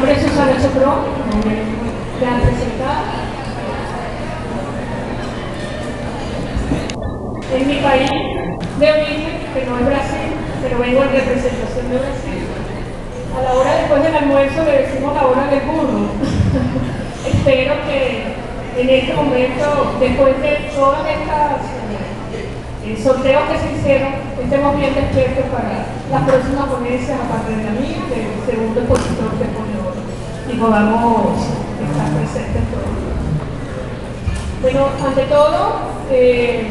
nombre es Susana han presentado. En mi país de origen, que no es Brasil, pero vengo en representación de Brasil. A la hora después del almuerzo le decimos la hora del burro. Espero que en este momento, después de todas estas sorteos que se hicieron, estemos bien despiertos para las próximas ponencias, aparte de la mía, del segundo expositor que pone y podamos estar presentes todos. Bueno, ante todo, eh,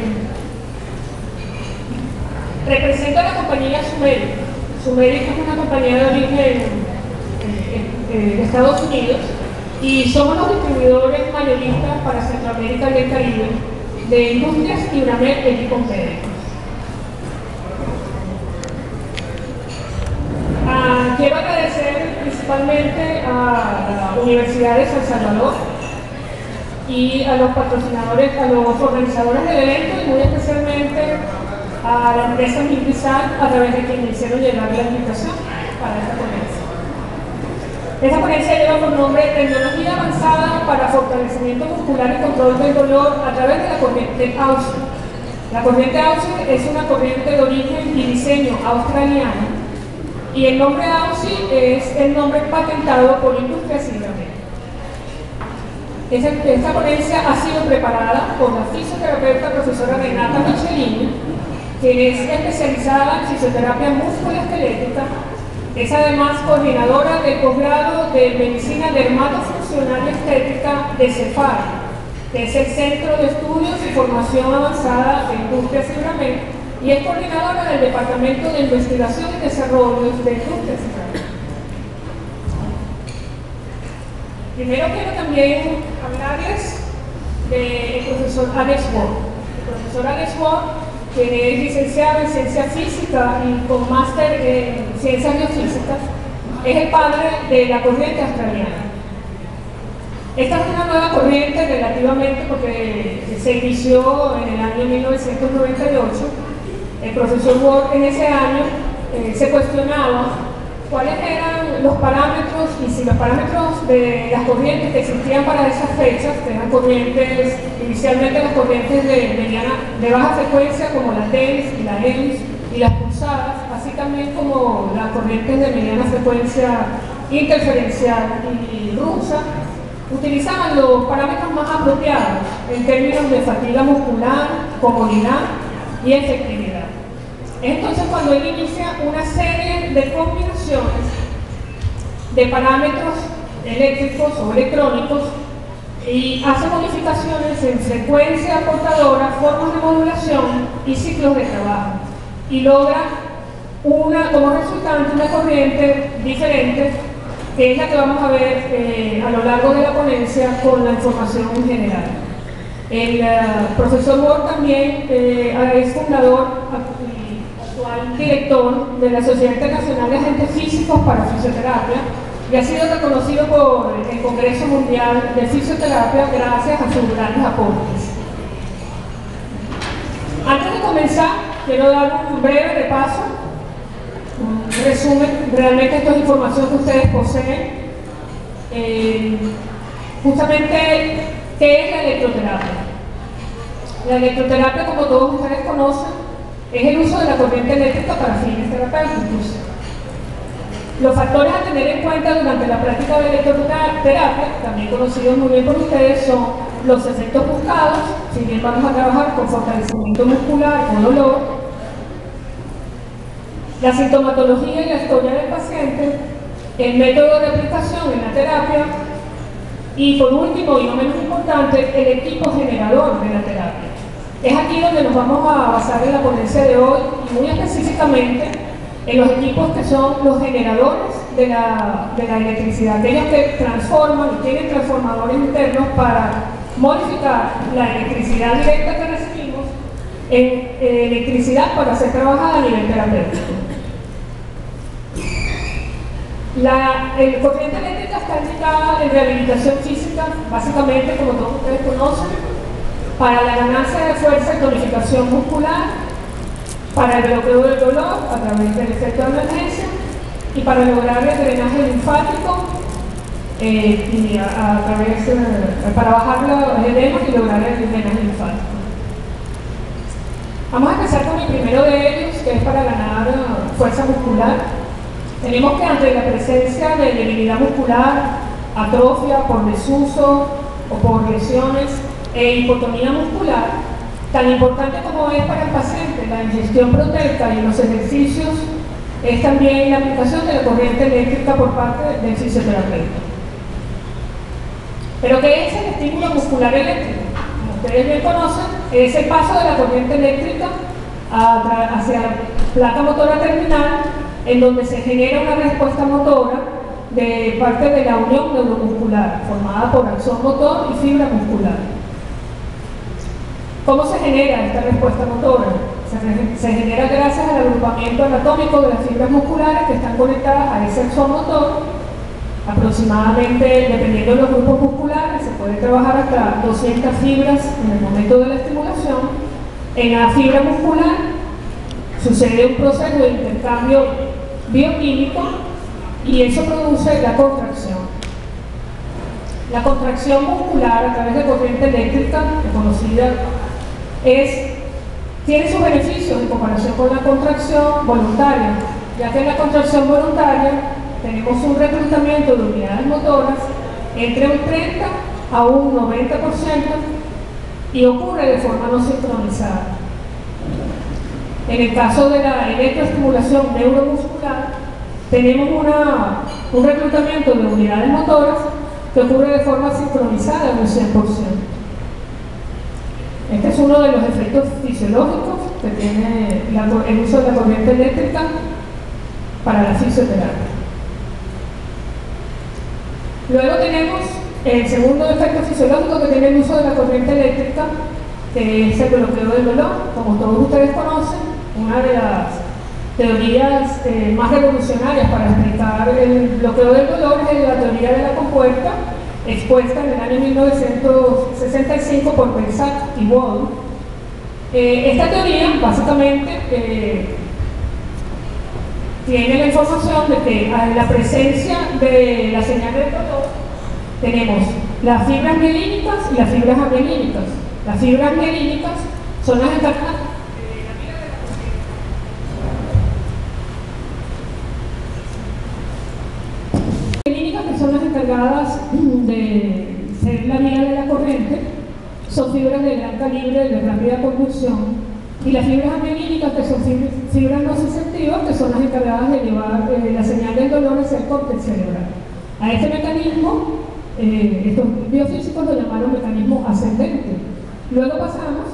represento a la compañía Sumeri. Sumeri es una compañía de origen de Estados Unidos y somos los distribuidores mayoristas para Centroamérica y el Caribe de Industrias y Uramet Equipo ah, quiero agradecer principalmente a la Universidad de San Salvador y a los patrocinadores, a los organizadores del evento y muy especialmente a la empresa Milpizal a través de quien me hicieron llegar la invitación para esta ponencia. Esta ponencia lleva por nombre Tecnología avanzada para fortalecimiento muscular y control del dolor a través de la corriente AUSI. La corriente AUSI es una corriente de origen y diseño australiano y el nombre AUSI es el nombre patentado por Industria Cibernética. Esta ponencia ha sido preparada por la fisioterapeuta profesora Renata Michelini quien es especializada en fisioterapia musculoesquelética, es además coordinadora del posgrado de Medicina Dermatofuncional y Estética de CEFAR, que es el Centro de Estudios y Formación Avanzada de Industria Cibramed, y es coordinadora del Departamento de Investigación y Desarrollo de Industria. Primero quiero también hablarles del profesor Alex Ward. El profesor Alex Ward que es licenciado en Ciencia Física y con máster en Ciencias Biofísicas, es el padre de la corriente australiana. Esta es una nueva corriente relativamente porque se inició en el año 1998. El profesor Ward en ese año eh, se cuestionaba cuáles eran los parámetros y si los parámetros de las corrientes que existían para esas fechas, que eran corrientes, inicialmente las corrientes de, baja frecuencia como las TENS y las EMS y las pulsadas, así también como las corrientes de mediana frecuencia interferencial y rusa, utilizaban los parámetros más apropiados en términos de fatiga muscular, comodidad y efectividad. Entonces cuando él inicia una serie de combinaciones de parámetros eléctricos o electrónicos y hace modificaciones en frecuencia portadora, formas de modulación y ciclos de trabajo y logra una, como resultante una corriente diferente que es la que vamos a ver eh, a lo largo de la ponencia con la información en general. El eh, profesor Ward también eh, es fundador director de la Sociedad Internacional de Agentes Físicos para Fisioterapia y ha sido reconocido por el Congreso Mundial de Fisioterapia gracias a sus grandes aportes. Antes de comenzar, quiero dar un breve repaso, un resumen, realmente esto es información que ustedes poseen. Eh, justamente, ¿qué es la electroterapia? La electroterapia, como todos ustedes conocen, es el uso de la corriente eléctrica para fines terapéuticos. Los factores a tener en cuenta durante la práctica de electroterapia, también conocidos muy bien por ustedes, son los efectos buscados, si bien vamos a trabajar con fortalecimiento muscular o dolor, la sintomatología y la historia del paciente, el método de aplicación en la terapia y por último y no menos importante, el equipo generador de la terapia. Es aquí donde nos vamos a basar en la ponencia de hoy y muy específicamente en los equipos que son los generadores de la, electricidad, aquellos que transforman y tienen transformadores internos para modificar la electricidad directa que recibimos en electricidad para ser trabajada a nivel terapéutico. La corriente eléctrica está indicada en rehabilitación física, básicamente como todos ustedes conocen, para la ganancia de fuerza y tonificación muscular, para el bloqueo del dolor a través del efecto de emergencia y para lograr el drenaje linfático eh, y a, través, eh, para bajar los edemas y lograr el drenaje linfático. Vamos a empezar con el primero de ellos, que es para ganar fuerza muscular. Tenemos que ante la presencia de debilidad muscular, atrofia por desuso o por lesiones e hipotonía muscular, tan importante como es para el paciente la ingestión proteica y los ejercicios, es también la aplicación de la corriente eléctrica por parte del fisioterapeuta. Pero ¿qué es el estímulo muscular eléctrico? Como ustedes bien conocen, es el paso de la corriente eléctrica hacia la placa motora terminal, en donde se genera una respuesta motora de parte de la unión neuromuscular, formada por axón motor y fibra muscular. ¿Cómo se genera esta respuesta motora? Se, genera gracias al agrupamiento anatómico de las fibras musculares que están conectadas a ese axón motor Aproximadamente, dependiendo de los grupos musculares, se puede trabajar hasta 200 fibras en el momento de la estimulación. En la fibra muscular sucede un proceso de intercambio bioquímico y eso produce la contracción. La contracción muscular a través de corriente eléctrica, conocida, es, tiene sus beneficios en comparación con la contracción voluntaria, ya que en la contracción voluntaria tenemos un reclutamiento de unidades motoras entre un 30 a un 90% y ocurre de forma no sincronizada. En el caso de la electroestimulación neuromuscular, tenemos un reclutamiento de unidades motoras que ocurre de forma sincronizada en un 100%. Uno de los efectos fisiológicos que tiene el uso de la corriente eléctrica para la fisioterapia. Luego tenemos el segundo efecto fisiológico que tiene el uso de la corriente eléctrica, que es el bloqueo del dolor. Como todos ustedes conocen, una de las teorías eh, más revolucionarias para explicar el bloqueo del dolor es la teoría de la compuerta, expuesta en el año 1965 por Bensac y Wall. Eh, esta teoría básicamente eh, tiene la información de que a la presencia de la señal del dolor tenemos las fibras mielínicas y las fibras amielínicas. Las fibras mielínicas son las encargadas que son las encargadas de ser la vía de la corriente, son fibras de gran calibre, de rápida conducción, y las fibras amielínicas, que son fibras no sensitivas, que son las encargadas de llevar eh, la señal del dolor hacia el córtex cerebral. A este mecanismo, eh, estos biofísicos lo llamaron mecanismo ascendente. Luego pasamos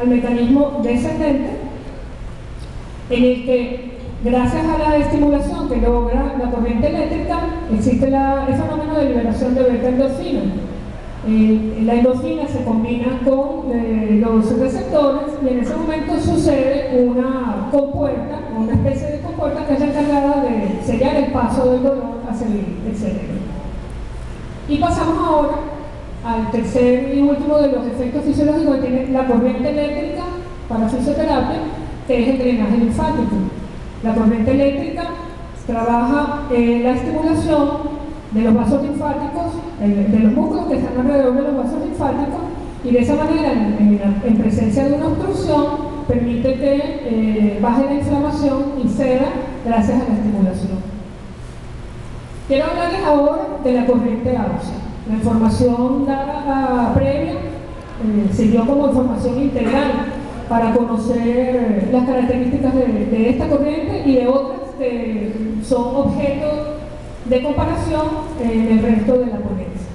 al mecanismo descendente, en el que, gracias a la estimulación que logra la corriente eléctrica, existe la, el fenómeno de liberación de beta-endorfina eh, la endorfina se combina con eh, los receptores y en ese momento sucede una compuerta, una especie de compuerta que es encargada de sellar el paso del dolor hacia el, cerebro. Y pasamos ahora al tercer y último de los efectos fisiológicos que tiene la corriente eléctrica para fisioterapia, que es el drenaje linfático. La corriente eléctrica trabaja en la estimulación de los vasos linfáticos, de los músculos que están alrededor de los vasos linfáticos, y de esa manera, en, presencia de una obstrucción, permite que eh, baje la inflamación y ceda gracias a la estimulación. Quiero hablarles ahora de la corriente ósea. La información dada previa eh, sirvió como información integral para conocer las características de, de esta corriente y de otras que son objetos de comparación en el resto de la ponencia.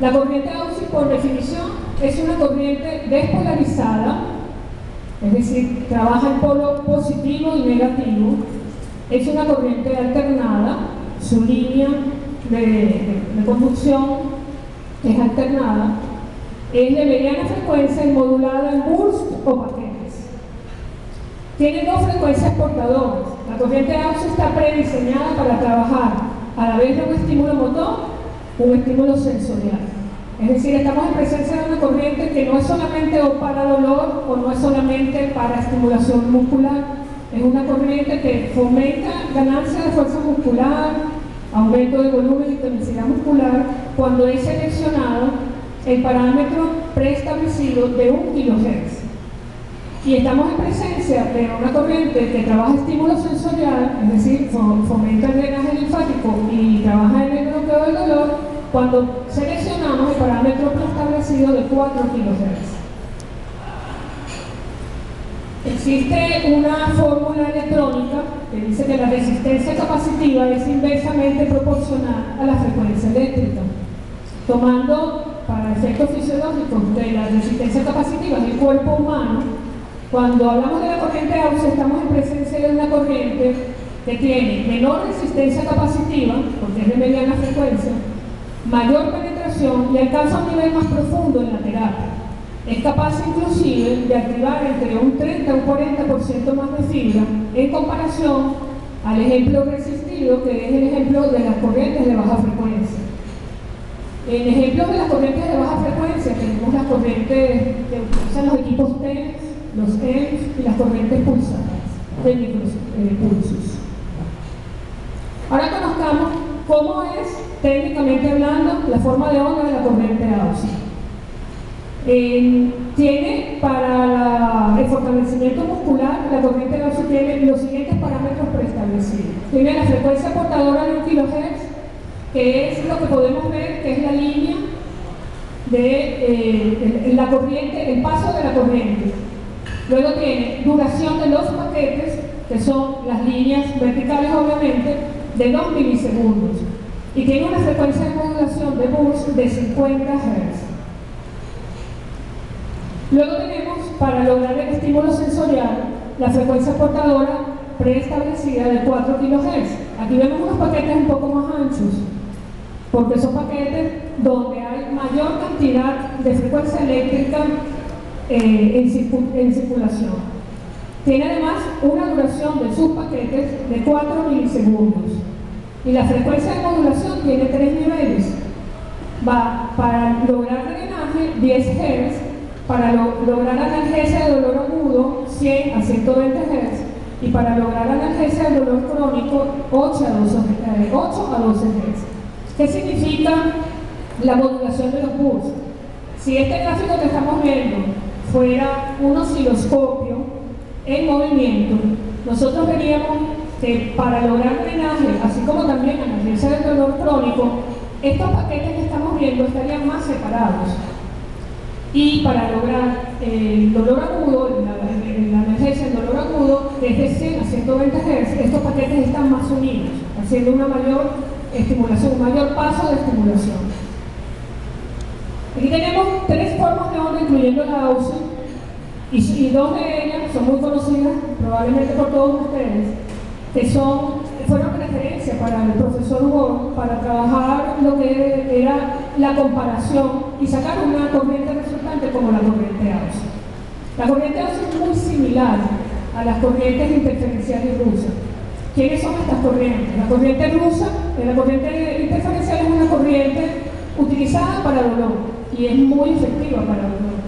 La corriente Auxi, por definición, es una corriente despolarizada, es decir, trabaja en polo positivo y negativo, es una corriente alternada, su línea de, conducción es alternada, es de mediana frecuencia y modulada en burst o paquetes. Tiene dos frecuencias portadoras. La corriente AUX está prediseñada para trabajar a la vez de un estímulo motor, un estímulo sensorial. Es decir, estamos en presencia de una corriente que no es solamente para dolor o no es solamente para estimulación muscular, es una corriente que fomenta ganancia de fuerza muscular, aumento de volumen y tonicidad muscular cuando es seleccionado el parámetro preestablecido de 1 kHz. Y estamos en presencia de una corriente que trabaja estímulo sensorial, es decir, fomenta el drenaje linfático y trabaja en el bloqueo del dolor, cuando seleccionamos el parámetro preestablecido de 4 kHz. Existe una fórmula electrónica que dice que la resistencia capacitiva es inversamente proporcional a la frecuencia eléctrica, tomando para efectos fisiológicos de la resistencia capacitiva del cuerpo humano, cuando hablamos de la corriente AUX estamos en presencia de una corriente que tiene menor resistencia capacitiva, porque es de mediana frecuencia, mayor penetración y alcanza un nivel más profundo en la terapia. Es capaz inclusive de activar entre un 30 y un 40% más de fibra en comparación al ejemplo resistido que es el ejemplo de las corrientes de baja frecuencia. En ejemplos de las corrientes de baja frecuencia tenemos las corrientes que utilizan los equipos TENS, los EMS y las corrientes pulsadas de micropulsos. Eh, Ahora conozcamos cómo es, técnicamente hablando, la forma de onda de la corriente AUSI. Tiene para el fortalecimiento muscular, la corriente de tiene los siguientes parámetros preestablecidos. Tiene la frecuencia portadora de 1 kHz, que es lo que podemos ver, que es la línea de eh, la corriente, el paso de la corriente. Luego tiene duración de los paquetes, que son las líneas verticales obviamente, de 2 milisegundos. Y tiene una frecuencia de modulación de burst de 50 Hz. Luego tenemos, para lograr el estímulo sensorial, la frecuencia portadora preestablecida de 4 kHz. Aquí vemos unos paquetes un poco más anchos, porque son paquetes donde hay mayor cantidad de frecuencia eléctrica eh, en, circulación. Tiene además una duración de sus paquetes de 4 milisegundos. Y la frecuencia de modulación tiene tres niveles. Va para lograr drenaje 10 Hz, para lograr analgesia de dolor agudo 100 a 120 Hz y para lograr analgesia de dolor crónico 8 a 12, 8 a 12 Hz. ¿Qué significa la modulación de los pulsos? Si este gráfico que estamos viendo fuera un osciloscopio en movimiento, nosotros veríamos que para lograr drenaje, así como también analgesia del dolor crónico, estos paquetes que estamos viendo estarían más separados. Y para lograr el dolor agudo, la, la emergencia del dolor agudo, desde 100 a 120 Hz, estos paquetes están más unidos, haciendo una mayor estimulación, un mayor paso de estimulación. Aquí tenemos tres formas de onda, incluyendo la AUSA, y, dos de ellas son muy conocidas, probablemente por todos ustedes, que son fueron referencia para el profesor Wong para trabajar lo que era la comparación y sacar una corriente resultante como la corriente AUSA. La corriente AUSA es muy similar a las corrientes interferenciales rusas. ¿Quiénes son estas corrientes? La corriente rusa, la corriente interferencial es una corriente utilizada para dolor y es muy efectiva para dolor.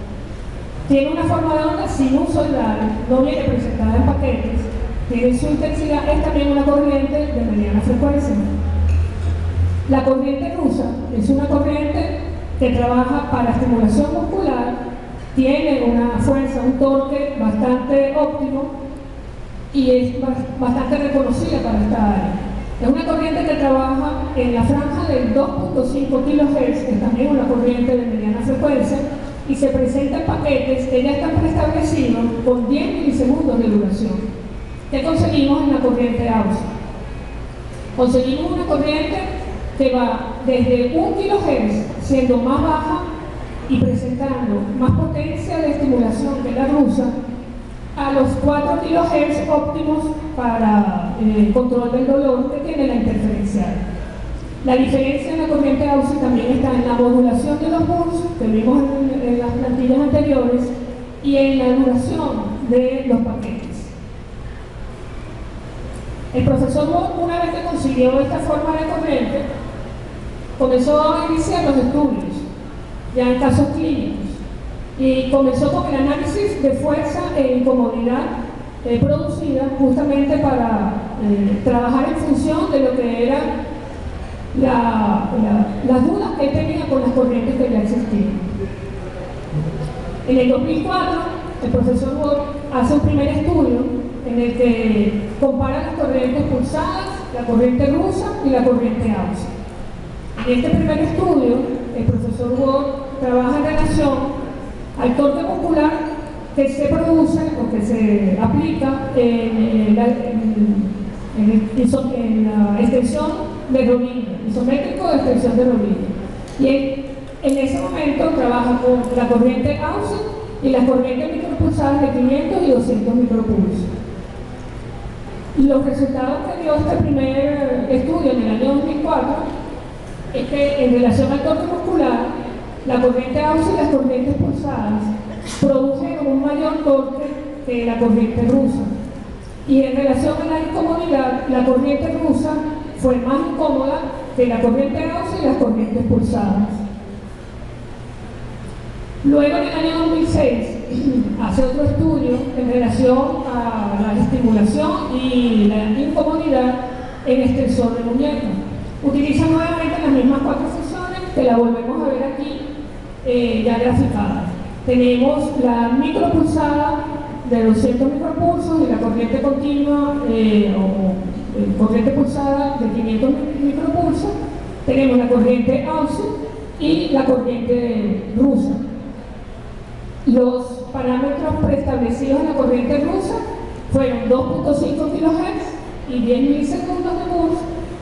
Tiene una forma de onda sinusoidal, no viene presentada en paquetes, tiene su intensidad, es también una corriente de mediana frecuencia. La corriente rusa es una corriente que trabaja para estimulación muscular, tiene una fuerza, un torque bastante óptimo y es bastante reconocida para esta área. Es una corriente que trabaja en la franja del 2.5 kHz, que es también una corriente de mediana frecuencia, y se presenta en paquetes que ya están preestablecidos con 10 milisegundos de duración. ¿Qué conseguimos en la corriente AUSA? Conseguimos una corriente que va desde 1 kHz, siendo más baja y presentando más potencia de estimulación que la rusa, a los 4 kHz óptimos para eh, control del dolor que tiene la interferencial. La diferencia en la corriente AUSI también está en la modulación de los pulsos, que vimos en, las plantillas anteriores, y en la duración de los paquetes. El profesor una vez que consiguió esta forma de corriente, comenzó a iniciar los estudios, ya en casos clínicos, y comenzó con el análisis de fuerza e incomodidad eh, producida justamente para eh, trabajar en función de lo que eran las dudas que tenía corrientes que ya existían. En el 2004, el profesor Wood hace un primer estudio en el que compara las corrientes pulsadas, la corriente rusa y la corriente AUSA. En este primer estudio, el profesor Wood trabaja en relación al torque muscular que se produce o que se aplica en, la, extensión de rodilla, isométrico de extensión de rodilla. Y en ese momento trabaja con la corriente AUSI y las corrientes micropulsadas de 500 y 200 micropulsos. Los resultados que dio este primer estudio en el año 2004 es que en relación al torque muscular, la corriente AUSI y las corrientes pulsadas producen un mayor torque que la corriente rusa. Y en relación a la incomodidad, la corriente rusa fue más incómoda que la corriente AUSI y las corrientes pulsadas. Luego en el año 2006 hace otro estudio en relación a la estimulación y la incomodidad en extensor de muñeca. Utiliza nuevamente las mismas cuatro funciones que la volvemos a ver aquí eh, ya graficadas. Tenemos la micropulsada de 200 micropulsos y la corriente continua eh, o eh, corriente pulsada de 500 micropulsos. Tenemos la corriente AUSI y la corriente rusa. Los parámetros preestablecidos en la corriente rusa fueron 2.5 kHz y 10 milisegundos de bus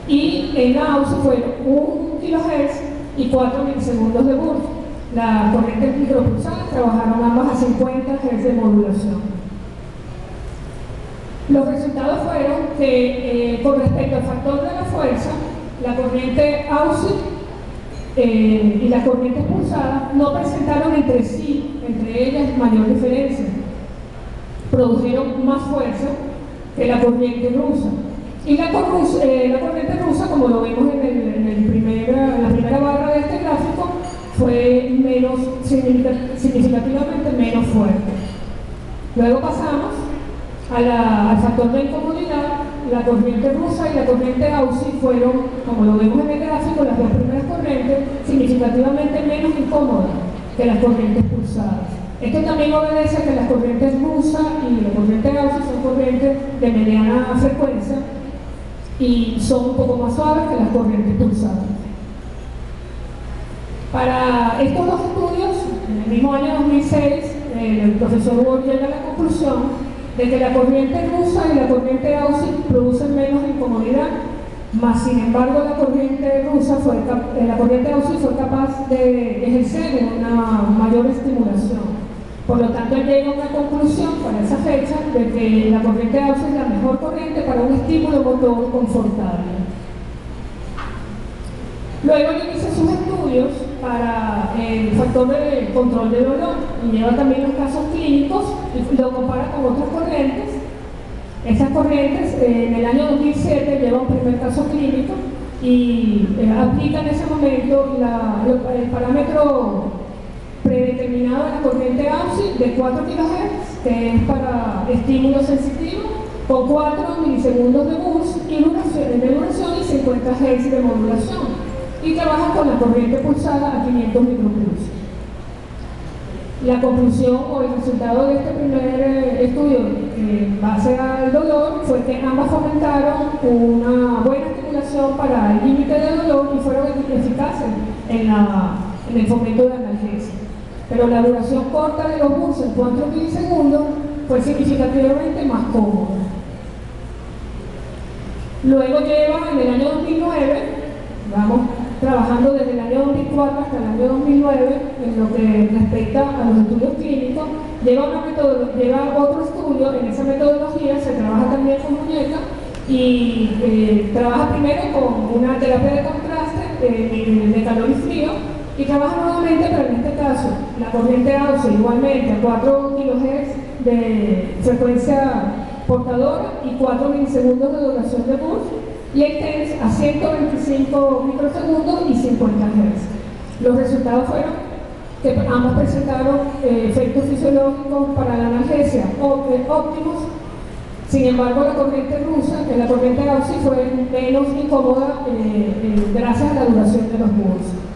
y en AUSI fueron 1 kHz y 4 milisegundos de bus. Las corrientes micropulsadas trabajaron ambas a 50 Hz de modulación. Los resultados fueron que eh, con respecto al factor de la fuerza, la corriente AUSI eh, y las corrientes pulsadas no presentaron entre sí, entre ellas, mayor diferencia. Produjeron más fuerza que la corriente rusa. Y la, eh, corriente rusa, como lo vemos en, el, la primera barra de este gráfico, fue menos, significativamente menos fuerte. Luego pasamos al factor de incomodidad, la corriente rusa y la corriente AUSI fueron, como lo vemos en el gráfico, las dos primeras corrientes significativamente menos incómodas que las corrientes pulsadas. Esto también obedece a que las corrientes rusas y la corriente AUSI son corrientes de mediana frecuencia y son un poco más suaves que las corrientes pulsadas. Para estos dos estudios, en el mismo año 2006, el profesor Ward llega a la conclusión de que la corriente rusa y la corriente AUSI producen menos incomodidad, más sin embargo la corriente rusa fue, eh, la corriente AUSI fue capaz de ejercer una mayor estimulación. Por lo tanto, llega a una conclusión para esa fecha de que la corriente AUSI es la mejor corriente para un estímulo motor confortable. Luego inicia sus estudios para el factor de control de dolor y lleva también los casos clínicos y lo compara con otras corrientes. Esas corrientes en el año 2007 lleva un primer caso clínico y eh, aplica en ese momento el parámetro predeterminado de la corriente AUSI de 4 kHz, que es para estímulo sensitivo, con 4 milisegundos de bus y duración, de duración y 50 Hz de modulación y trabaja con la corriente pulsada a 500 micropulsos. La conclusión o el resultado de este primer eh, estudio en base al dolor fue que ambas fomentaron una buena estimulación para el límite de dolor y fueron eficaces en, en el fomento de analgesia. Pero la duración corta de los buses, en 4 milisegundos, fue significativamente más cómoda. Luego lleva en el año 2009, vamos trabajando desde el año 2004 hasta el año 2009 en lo que respecta a los estudios clínicos. Lleva, otro estudio, en esa metodología se trabaja también con muñecas y eh, trabaja primero con una terapia de contraste de calor y frío y trabaja nuevamente, pero en este caso la corriente AUSE igualmente a 4 kHz de frecuencia portadora y 4 milisegundos de duración de bus TENS a 125 microsegundos y 50 Hz. Los resultados fueron que ambos presentaron eh, efectos fisiológicos para la analgesia eh, óptimos, sin embargo la corriente rusa, que la corriente AUSI fue menos incómoda eh, gracias a la duración de los muros.